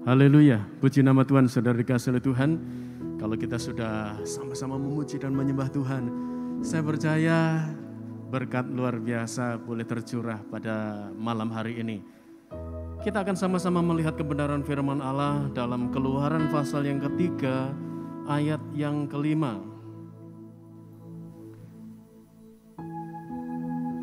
Haleluya, puji nama Tuhan, saudara dikasih oleh Tuhan. Kalau kita sudah sama-sama memuji dan menyembah Tuhan, saya percaya berkat luar biasa boleh tercurah pada malam hari ini. Kita akan sama-sama melihat kebenaran firman Allah dalam keluaran pasal yang ketiga, ayat yang kelima.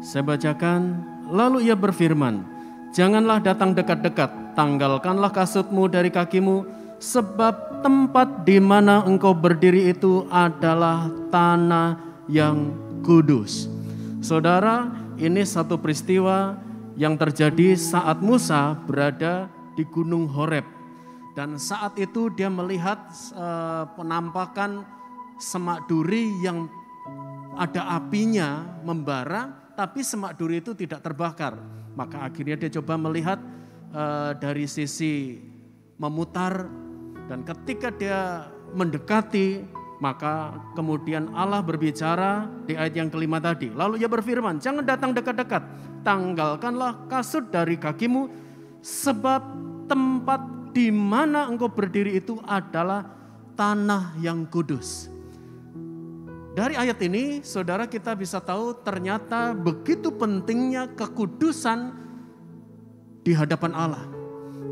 Saya bacakan, lalu ia berfirman, Janganlah datang dekat-dekat, tanggalkanlah kasutmu dari kakimu, sebab tempat di mana engkau berdiri itu adalah tanah yang kudus. Saudara, ini satu peristiwa yang terjadi saat Musa berada di Gunung Horeb. Dan saat itu dia melihat uh, penampakan semak duri yang ada apinya membara, tapi semak duri itu tidak terbakar. Maka akhirnya dia coba melihat uh, dari sisi memutar dan ketika dia mendekati maka kemudian Allah berbicara di ayat yang kelima tadi. Lalu ia berfirman, jangan datang dekat-dekat, tanggalkanlah kasut dari kakimu, sebab tempat di mana engkau berdiri itu adalah tanah yang kudus. Dari ayat ini, saudara kita bisa tahu ternyata begitu pentingnya kekudusan di hadapan Allah.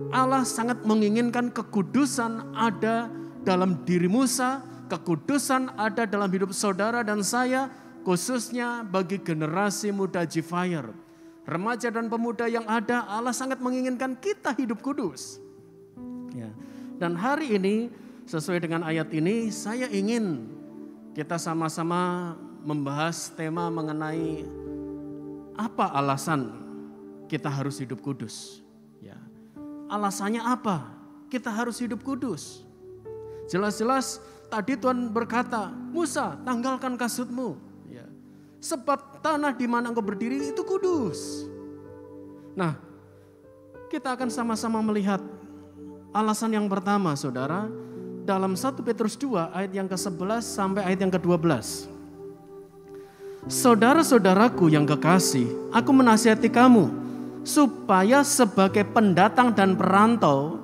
Allah sangat menginginkan kekudusan ada dalam diri Musa, kekudusan ada dalam hidup saudara dan saya, khususnya bagi generasi muda G-Fire. Remaja dan pemuda yang ada, Allah sangat menginginkan kita hidup kudus. Ya. Dan hari ini, sesuai dengan ayat ini, saya ingin kita sama-sama membahas tema mengenai apa alasan kita harus hidup kudus. Ya. Alasannya apa? Kita harus hidup kudus. Jelas-jelas Tadi Tuhan berkata, Musa tanggalkan kasutmu. Ya. Sebab tanah di mana engkau berdiri itu kudus. Nah, kita akan sama-sama melihat alasan yang pertama saudara. Dalam 1 Petrus 2 ayat yang ke-11 sampai ayat yang ke-12. Saudara-saudaraku yang kekasih, aku menasihati kamu supaya sebagai pendatang dan perantau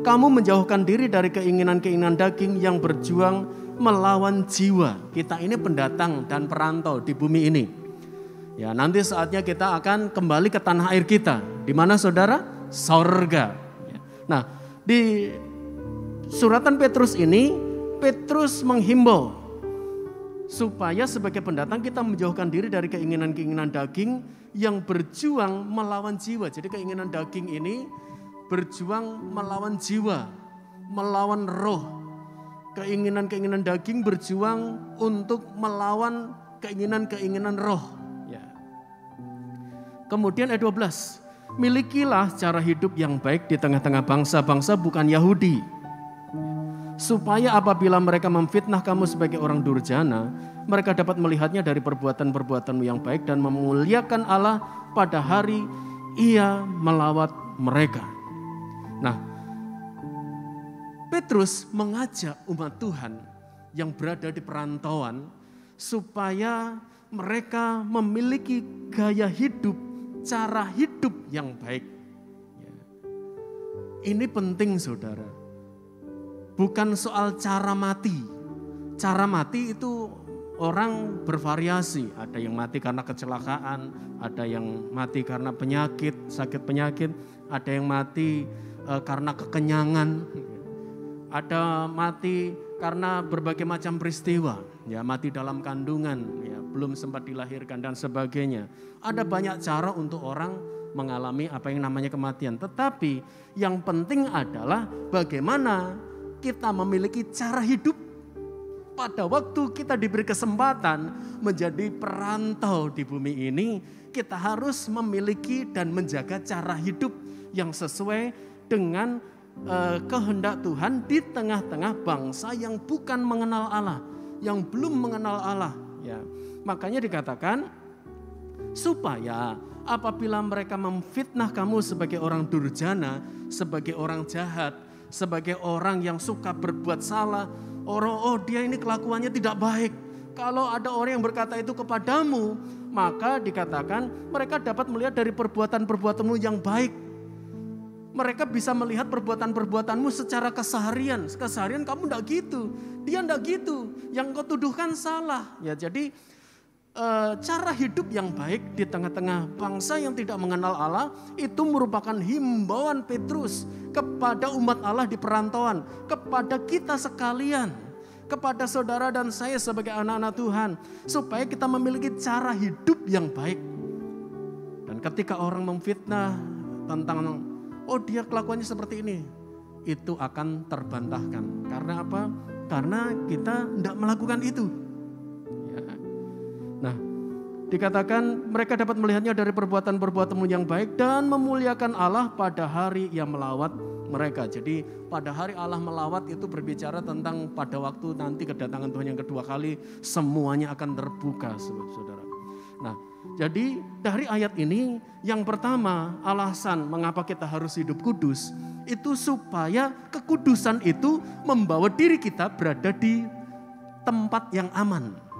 kamu menjauhkan diri dari keinginan-keinginan daging yang berjuang melawan jiwa. Kita ini pendatang dan perantau di bumi ini. Ya, nanti saatnya kita akan kembali ke tanah air kita. Di mana saudara? Sorga. Ya. Nah, di suratan Petrus ini, Petrus menghimbau supaya sebagai pendatang kita menjauhkan diri dari keinginan-keinginan daging yang berjuang melawan jiwa. Jadi keinginan daging ini berjuang melawan jiwa, melawan roh. Keinginan-keinginan daging berjuang untuk melawan keinginan-keinginan roh. Ya. Kemudian ayat 12, milikilah cara hidup yang baik di tengah-tengah bangsa-bangsa bukan Yahudi. Supaya apabila mereka memfitnah kamu sebagai orang durjana, mereka dapat melihatnya dari perbuatan-perbuatanmu yang baik dan memuliakan Allah pada hari ia melawat mereka. Nah, Petrus mengajak umat Tuhan yang berada di perantauan supaya mereka memiliki gaya hidup, cara hidup yang baik. Ya. Ini penting saudara. Bukan soal cara mati. Cara mati itu orang bervariasi. Ada yang mati karena kecelakaan, ada yang mati karena penyakit, sakit penyakit, ada yang mati uh, karena kekenyangan, ada mati karena berbagai macam peristiwa, ya mati dalam kandungan, ya belum sempat dilahirkan dan sebagainya. Ada banyak cara untuk orang mengalami apa yang namanya kematian. Tetapi yang penting adalah bagaimana kita memiliki cara hidup pada waktu kita diberi kesempatan menjadi perantau di bumi ini, kita harus memiliki dan menjaga cara hidup yang sesuai dengan uh, kehendak Tuhan di tengah-tengah bangsa yang bukan mengenal Allah, yang belum mengenal Allah. Ya, makanya dikatakan supaya apabila mereka memfitnah kamu sebagai orang durjana, sebagai orang jahat, sebagai orang yang suka berbuat salah, orang oh dia ini kelakuannya tidak baik. Kalau ada orang yang berkata itu kepadamu, maka dikatakan mereka dapat melihat dari perbuatan-perbuatanmu yang baik Mereka bisa melihat perbuatan-perbuatanmu secara keseharian. Keseharian kamu enggak gitu. Dia enggak gitu. Yang kau tuduhkan salah. Ya jadi e, cara hidup yang baik di tengah-tengah bangsa yang tidak mengenal Allah itu merupakan himbauan Petrus kepada umat Allah di perantauan, kepada kita sekalian, kepada saudara dan saya sebagai anak-anak Tuhan, supaya kita memiliki cara hidup yang baik. Dan ketika orang memfitnah tentang oh dia kelakuannya seperti ini, itu akan terbantahkan. Karena apa? Karena kita tidak melakukan itu. Dikatakan mereka dapat melihatnya dari perbuatan-perbuatanmu yang baik dan memuliakan Allah pada hari yang melawat mereka. Jadi pada hari Allah melawat itu berbicara tentang pada waktu nanti kedatangan Tuhan yang kedua kali semuanya akan terbuka saudara. Nah jadi dari ayat ini yang pertama alasan mengapa kita harus hidup kudus itu supaya kekudusan itu membawa diri kita berada di tempat yang aman.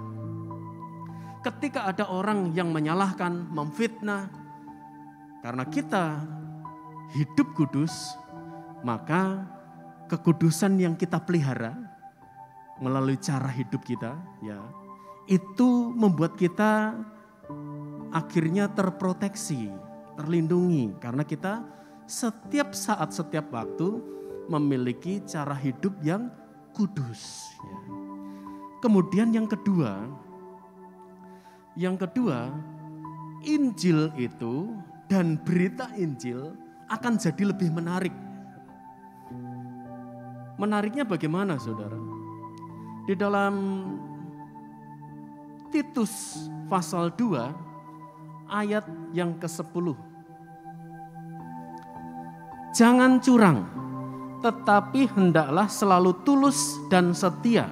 Ketika ada orang yang menyalahkan, memfitnah, karena kita hidup kudus, maka kekudusan yang kita pelihara melalui cara hidup kita, ya, itu membuat kita akhirnya terproteksi, terlindungi karena kita setiap saat, setiap waktu memiliki cara hidup yang kudus. Ya. Kemudian yang kedua, yang kedua, Injil itu dan berita Injil akan jadi lebih menarik. Menariknya bagaimana saudara? Di dalam Titus pasal 2 ayat yang ke-10. Jangan curang, tetapi hendaklah selalu tulus dan setia,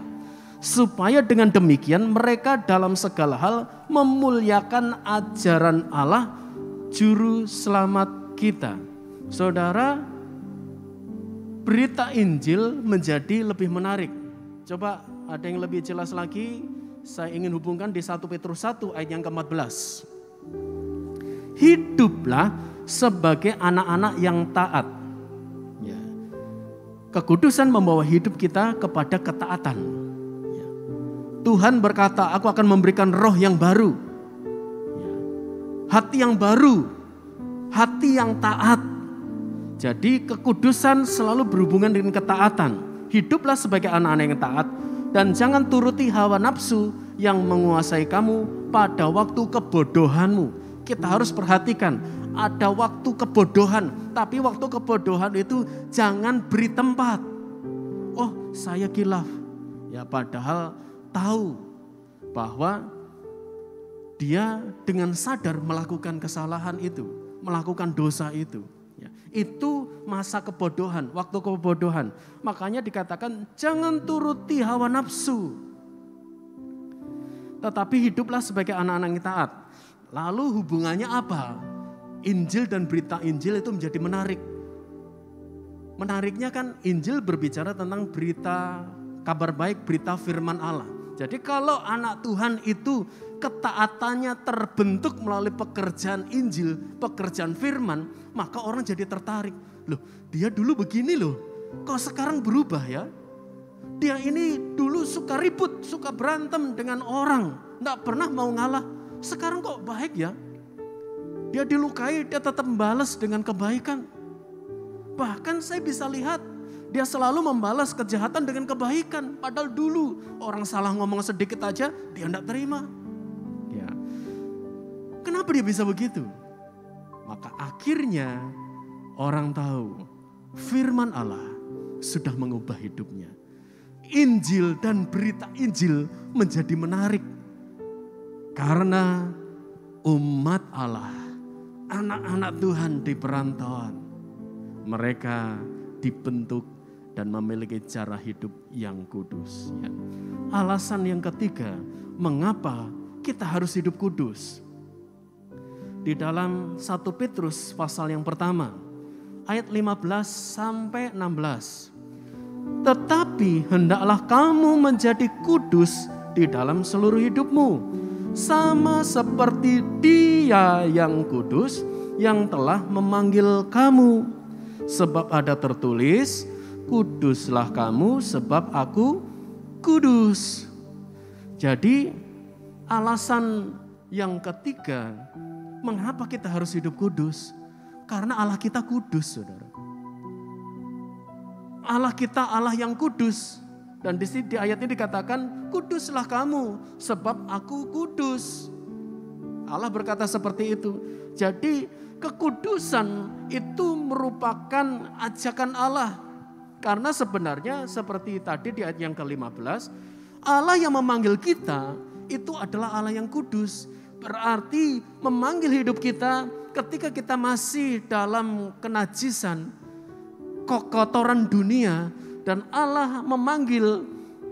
supaya dengan demikian mereka dalam segala hal memuliakan ajaran Allah, Juru Selamat kita. Saudara, berita Injil menjadi lebih menarik. Coba ada yang lebih jelas lagi, saya ingin hubungkan di 1 Petrus 1 ayat yang ke-14 hiduplah sebagai anak-anak yang taat. Ya. Kekudusan membawa hidup kita kepada ketaatan. Tuhan berkata, aku akan memberikan roh yang baru. Hati yang baru, hati yang taat. Jadi kekudusan selalu berhubungan dengan ketaatan. Hiduplah sebagai anak-anak yang taat dan jangan turuti hawa nafsu yang menguasai kamu pada waktu kebodohanmu kita harus perhatikan ada waktu kebodohan, tapi waktu kebodohan itu jangan beri tempat. Oh, saya kilaf. Ya padahal tahu bahwa dia dengan sadar melakukan kesalahan itu, melakukan dosa itu. Ya, itu masa kebodohan, waktu kebodohan. Makanya dikatakan jangan turuti hawa nafsu. Tetapi hiduplah sebagai anak-anak yang taat. Lalu hubungannya apa? Injil dan berita Injil itu menjadi menarik. Menariknya kan Injil berbicara tentang berita kabar baik, berita firman Allah. Jadi kalau anak Tuhan itu ketaatannya terbentuk melalui pekerjaan Injil, pekerjaan firman, maka orang jadi tertarik. Loh, dia dulu begini loh. Kok sekarang berubah ya? Dia ini dulu suka ribut, suka berantem dengan orang. Nggak pernah mau ngalah sekarang kok baik ya? Dia dilukai, dia tetap membalas dengan kebaikan. Bahkan saya bisa lihat dia selalu membalas kejahatan dengan kebaikan. Padahal dulu orang salah ngomong sedikit aja dia tidak terima. Ya. Kenapa dia bisa begitu? Maka akhirnya orang tahu firman Allah sudah mengubah hidupnya. Injil dan berita Injil menjadi menarik karena umat Allah, anak-anak Tuhan di perantauan, mereka dibentuk dan memiliki cara hidup yang kudus. Ya. Alasan yang ketiga, mengapa kita harus hidup kudus? Di dalam 1 Petrus pasal yang pertama, ayat 15 sampai 16. Tetapi hendaklah kamu menjadi kudus di dalam seluruh hidupmu sama seperti Dia yang kudus yang telah memanggil kamu. sebab ada tertulis, kuduslah kamu sebab aku kudus. Jadi alasan yang ketiga, mengapa kita harus hidup kudus? Karena Allah kita kudus, saudara. Allah kita Allah yang kudus. Dan di, di ayat ini dikatakan, kuduslah kamu sebab aku kudus. Allah berkata seperti itu. Jadi kekudusan itu merupakan ajakan Allah. Karena sebenarnya seperti tadi di ayat yang ke-15, Allah yang memanggil kita itu adalah Allah yang kudus. Berarti memanggil hidup kita ketika kita masih dalam kenajisan, kotoran dunia, dan Allah memanggil,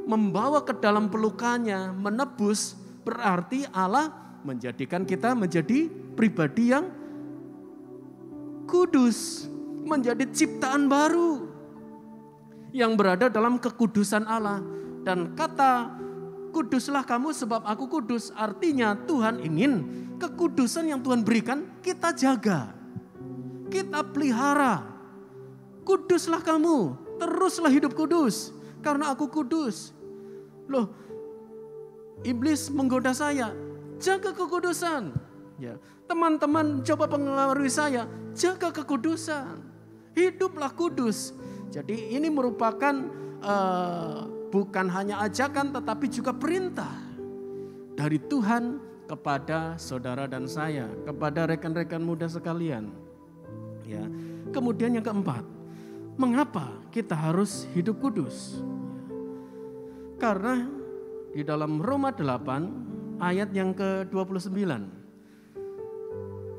membawa ke dalam pelukannya, menebus, berarti Allah menjadikan kita menjadi pribadi yang kudus, menjadi ciptaan baru yang berada dalam kekudusan Allah. Dan kata kuduslah kamu sebab aku kudus artinya Tuhan ingin kekudusan yang Tuhan berikan kita jaga. Kita pelihara. Kuduslah kamu, teruslah hidup kudus karena aku kudus. Loh, iblis menggoda saya, jaga kekudusan. Ya, teman-teman coba pengaruhi saya, jaga kekudusan. Hiduplah kudus. Jadi ini merupakan uh, bukan hanya ajakan tetapi juga perintah dari Tuhan kepada saudara dan saya, kepada rekan-rekan muda sekalian. Ya. Kemudian yang keempat, mengapa kita harus hidup kudus? Karena di dalam Roma 8 ayat yang ke-29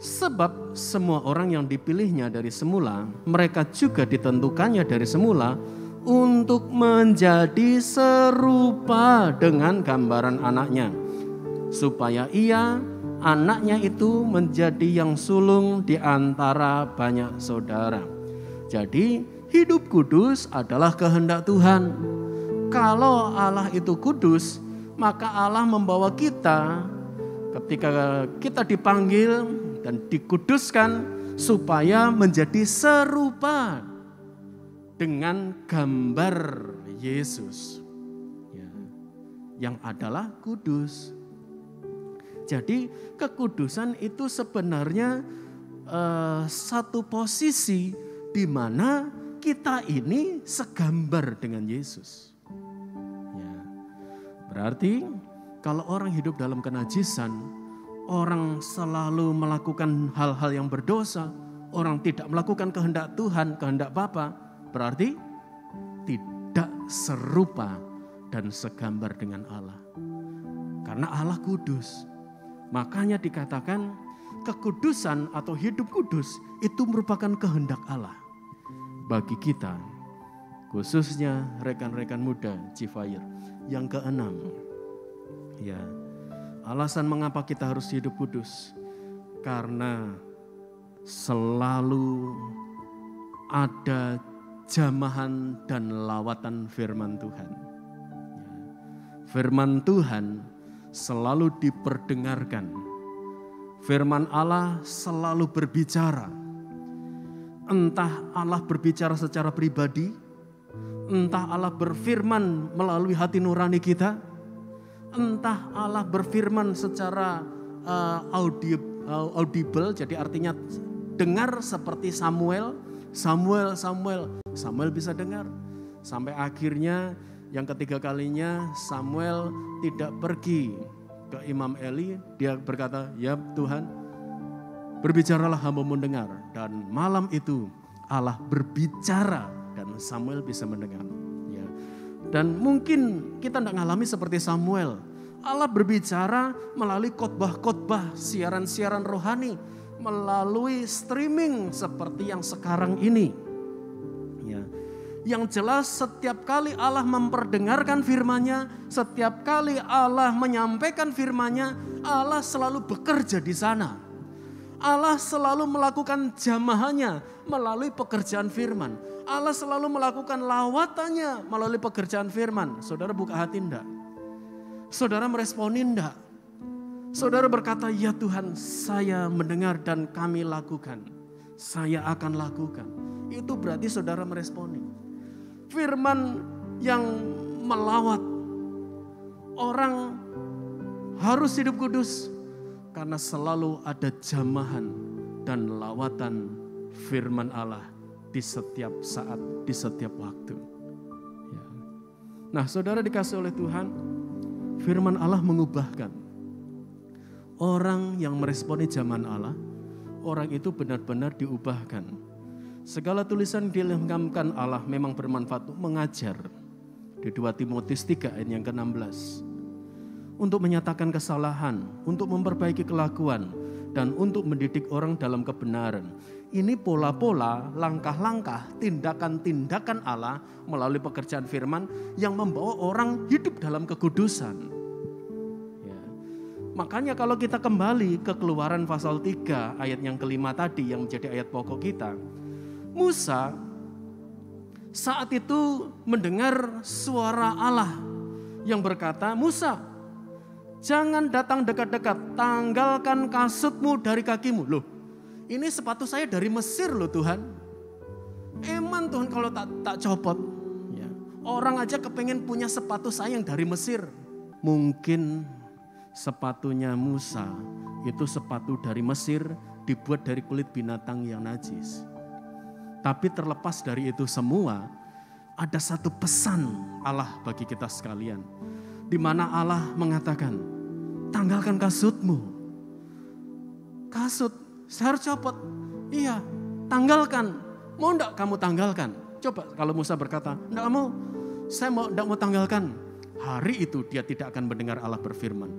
Sebab semua orang yang dipilihnya dari semula, mereka juga ditentukannya dari semula untuk menjadi serupa dengan gambaran anaknya. Supaya ia, anaknya itu menjadi yang sulung di antara banyak saudara. Jadi hidup kudus adalah kehendak Tuhan. Kalau Allah itu kudus, maka Allah membawa kita ketika kita dipanggil dan dikuduskan supaya menjadi serupa dengan gambar Yesus ya, yang adalah kudus. Jadi kekudusan itu sebenarnya uh, satu posisi di mana kita ini segambar dengan Yesus. Ya. Berarti kalau orang hidup dalam kenajisan, orang selalu melakukan hal-hal yang berdosa, orang tidak melakukan kehendak Tuhan, kehendak Bapa, berarti tidak serupa dan segambar dengan Allah. Karena Allah kudus. Makanya dikatakan kekudusan atau hidup kudus itu merupakan kehendak Allah bagi kita. Khususnya rekan-rekan muda Cifair. Yang keenam, ya Alasan mengapa kita harus hidup kudus? Karena selalu ada jamahan dan lawatan firman Tuhan. Firman Tuhan selalu diperdengarkan. Firman Allah selalu berbicara. Entah Allah berbicara secara pribadi, entah Allah berfirman melalui hati nurani kita, entah Allah berfirman secara uh, audible, jadi artinya dengar seperti Samuel, Samuel, Samuel, Samuel bisa dengar. Sampai akhirnya yang ketiga kalinya Samuel tidak pergi ke Imam Eli, dia berkata, ya Tuhan, berbicaralah hamba mendengar. Dan malam itu Allah berbicara dan Samuel bisa mendengar. Dan mungkin kita tidak mengalami seperti Samuel. Allah berbicara melalui khotbah-khotbah, siaran-siaran rohani, melalui streaming seperti yang sekarang ini. Ya. Yang jelas setiap kali Allah memperdengarkan firman-Nya, setiap kali Allah menyampaikan firman-Nya, Allah selalu bekerja di sana. Allah selalu melakukan jamahannya melalui pekerjaan firman. Allah selalu melakukan lawatannya melalui pekerjaan firman. Saudara buka hati enggak? Saudara meresponi enggak? Saudara berkata, ya Tuhan saya mendengar dan kami lakukan. Saya akan lakukan. itu berarti saudara meresponi. Firman yang melawat orang harus hidup kudus karena selalu ada jamahan dan lawatan firman Allah di setiap saat, di setiap waktu. Ya. Nah, saudara dikasih oleh Tuhan, firman Allah mengubahkan orang yang meresponi zaman Allah, orang itu benar-benar diubahkan. Segala tulisan dilengkamkan Allah memang bermanfaat untuk mengajar. Di 2 Timotius 3 ayat yang ke-16 untuk menyatakan kesalahan, untuk memperbaiki kelakuan, dan untuk mendidik orang dalam kebenaran. Ini pola-pola, langkah-langkah, tindakan-tindakan Allah melalui pekerjaan firman yang membawa orang hidup dalam kekudusan. Ya. Makanya kalau kita kembali ke keluaran pasal 3 ayat yang kelima tadi yang menjadi ayat pokok kita. Musa saat itu mendengar suara Allah yang berkata, Musa Jangan datang dekat-dekat, tanggalkan kasutmu dari kakimu. Loh, ini sepatu saya dari Mesir loh Tuhan. Eman Tuhan kalau tak, tak copot. Ya. Orang aja kepengen punya sepatu saya yang dari Mesir. Mungkin sepatunya Musa itu sepatu dari Mesir dibuat dari kulit binatang yang najis. Tapi terlepas dari itu semua, ada satu pesan Allah bagi kita sekalian di mana Allah mengatakan, tanggalkan kasutmu. Kasut, saya harus copot. Iya, tanggalkan. Mau enggak kamu tanggalkan? Coba kalau Musa berkata, enggak mau, saya mau enggak mau tanggalkan. Hari itu dia tidak akan mendengar Allah berfirman.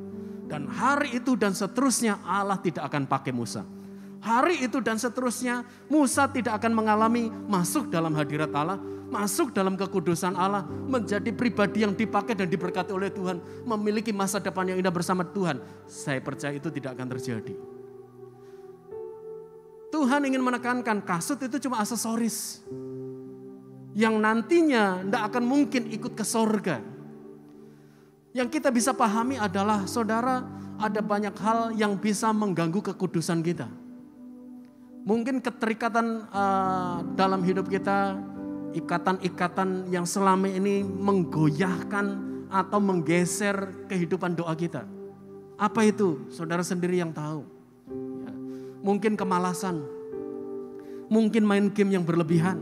Dan hari itu dan seterusnya Allah tidak akan pakai Musa. Hari itu dan seterusnya Musa tidak akan mengalami masuk dalam hadirat Allah masuk dalam kekudusan Allah, menjadi pribadi yang dipakai dan diberkati oleh Tuhan, memiliki masa depan yang indah bersama Tuhan. Saya percaya itu tidak akan terjadi. Tuhan ingin menekankan kasut itu cuma aksesoris. Yang nantinya tidak akan mungkin ikut ke sorga. Yang kita bisa pahami adalah saudara ada banyak hal yang bisa mengganggu kekudusan kita. Mungkin keterikatan uh, dalam hidup kita ikatan-ikatan yang selama ini menggoyahkan atau menggeser kehidupan doa kita. Apa itu? Saudara sendiri yang tahu. Ya. Mungkin kemalasan, mungkin main game yang berlebihan.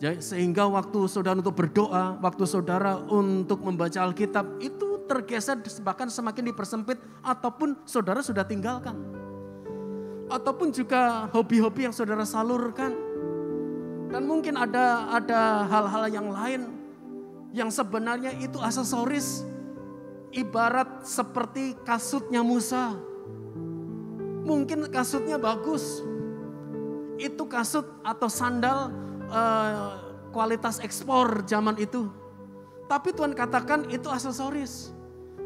Ya. Sehingga waktu saudara untuk berdoa, waktu saudara untuk membaca Alkitab itu tergeser bahkan semakin dipersempit ataupun saudara sudah tinggalkan. Ataupun juga hobi-hobi yang saudara salurkan dan mungkin ada ada hal-hal yang lain yang sebenarnya itu aksesoris ibarat seperti kasutnya Musa. Mungkin kasutnya bagus. Itu kasut atau sandal uh, kualitas ekspor zaman itu. Tapi Tuhan katakan itu aksesoris.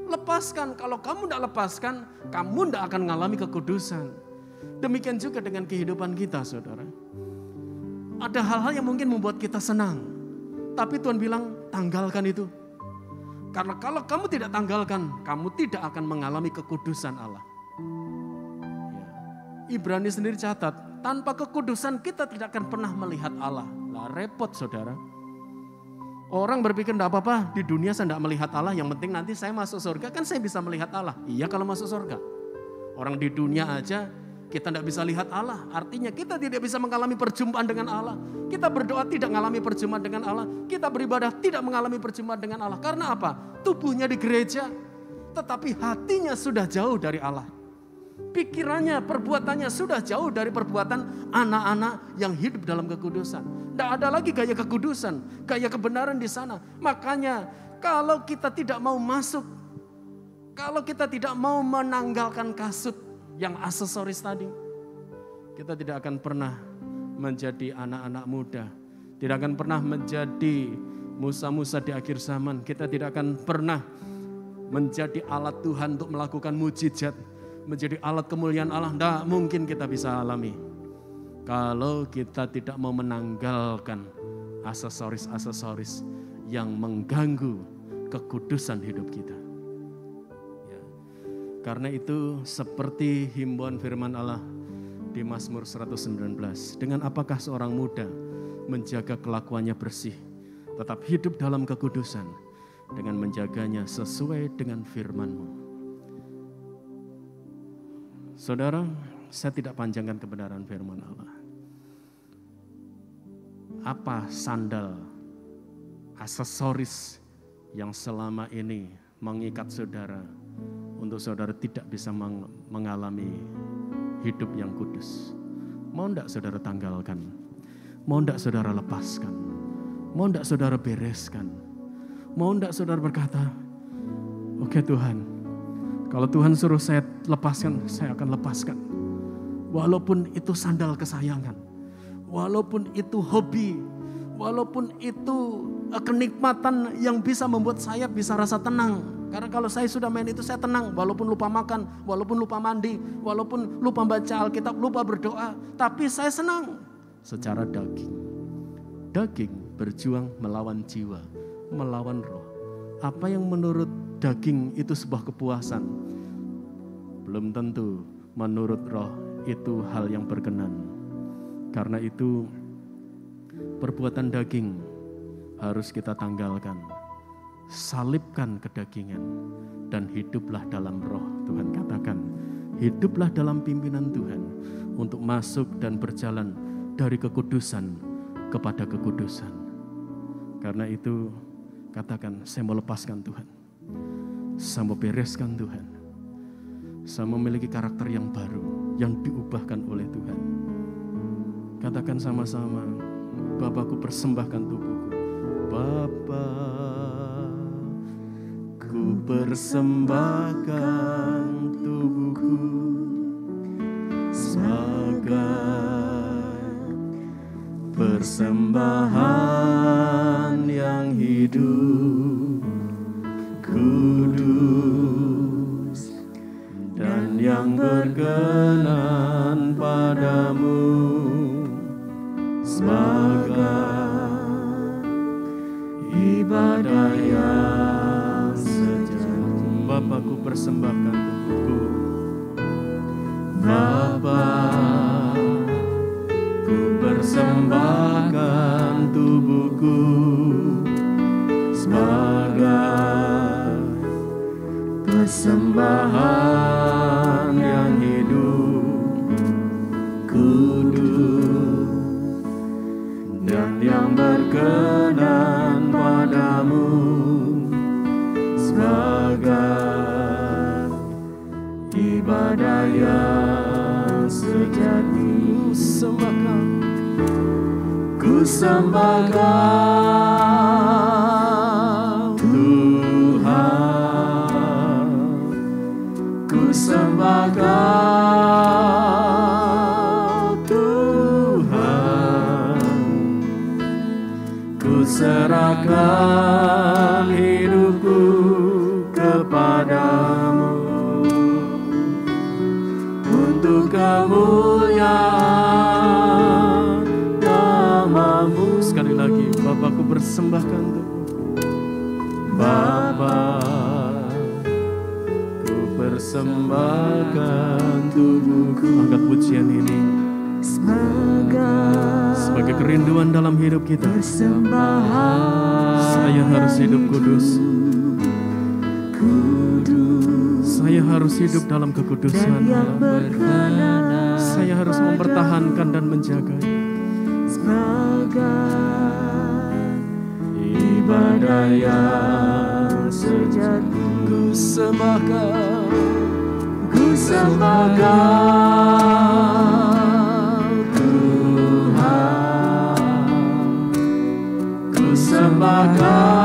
Lepaskan, kalau kamu tidak lepaskan, kamu tidak akan mengalami kekudusan. Demikian juga dengan kehidupan kita saudara. Ada hal-hal yang mungkin membuat kita senang. Tapi Tuhan bilang, tanggalkan itu. Karena kalau kamu tidak tanggalkan, kamu tidak akan mengalami kekudusan Allah. Ya. Ibrani sendiri catat, tanpa kekudusan kita tidak akan pernah melihat Allah. Lah repot saudara. Orang berpikir tidak apa-apa, di dunia saya tidak melihat Allah, yang penting nanti saya masuk surga, kan saya bisa melihat Allah. Iya kalau masuk surga. Orang di dunia aja kita tidak bisa lihat Allah. Artinya kita tidak bisa mengalami perjumpaan dengan Allah. Kita berdoa tidak mengalami perjumpaan dengan Allah. Kita beribadah tidak mengalami perjumpaan dengan Allah. Karena apa? Tubuhnya di gereja. Tetapi hatinya sudah jauh dari Allah. Pikirannya, perbuatannya sudah jauh dari perbuatan anak-anak yang hidup dalam kekudusan. Tidak ada lagi gaya kekudusan, gaya kebenaran di sana. Makanya kalau kita tidak mau masuk, kalau kita tidak mau menanggalkan kasut, yang aksesoris tadi. Kita tidak akan pernah menjadi anak-anak muda. Tidak akan pernah menjadi musa-musa di akhir zaman. Kita tidak akan pernah menjadi alat Tuhan untuk melakukan mujizat. Menjadi alat kemuliaan Allah. Tidak mungkin kita bisa alami. Kalau kita tidak mau menanggalkan aksesoris-aksesoris yang mengganggu kekudusan hidup kita. Karena itu seperti himbauan firman Allah Di Mazmur 119, dengan apakah seorang muda menjaga kelakuannya bersih, tetap hidup dalam kekudusan, dengan menjaganya sesuai dengan firman-Mu. Saudara, saya tidak panjangkan kebenaran firman Allah. Apa sandal, aksesoris yang selama ini mengikat saudara untuk saudara tidak bisa mengalami hidup yang kudus. Mau tidak saudara tanggalkan? Mau tidak saudara lepaskan? Mau tidak saudara bereskan? Mau tidak saudara berkata, Oke okay, Tuhan, kalau Tuhan suruh saya lepaskan, saya akan lepaskan. Walaupun itu sandal kesayangan, walaupun itu hobi, walaupun itu kenikmatan yang bisa membuat saya bisa rasa tenang. Karena kalau saya sudah main itu saya tenang, walaupun lupa makan, walaupun lupa mandi, walaupun lupa baca Alkitab, lupa berdoa, tapi saya senang secara daging. Daging berjuang melawan jiwa, melawan roh. Apa yang menurut daging itu sebuah kepuasan, belum tentu menurut roh itu hal yang berkenan. Karena itu perbuatan daging harus kita tanggalkan salibkan kedagingan dan hiduplah dalam roh. Tuhan katakan, hiduplah dalam pimpinan Tuhan untuk masuk dan berjalan dari kekudusan kepada kekudusan. Karena itu katakan, saya mau lepaskan Tuhan. Saya mau bereskan Tuhan. Saya memiliki karakter yang baru, yang diubahkan oleh Tuhan. Katakan sama-sama, Bapakku persembahkan tubuhku. Bapak persembahkan tubuhku. Sebagai persembahan yang hidup, persembahkan tubuhku Bapa ku persembahkan tubuhku ku persembahkan tubuhku Bapa ku persembahkan tubuhku. Angkat pujian ini. Sebagai kerinduan dalam hidup kita saya harus hidup kudus. Saya harus hidup dalam kekudusan. Saya harus mempertahankan dan menjaga ibadah yang sejati. Ku sembahkan ku sembahkan Tuhan. Ku sembahkan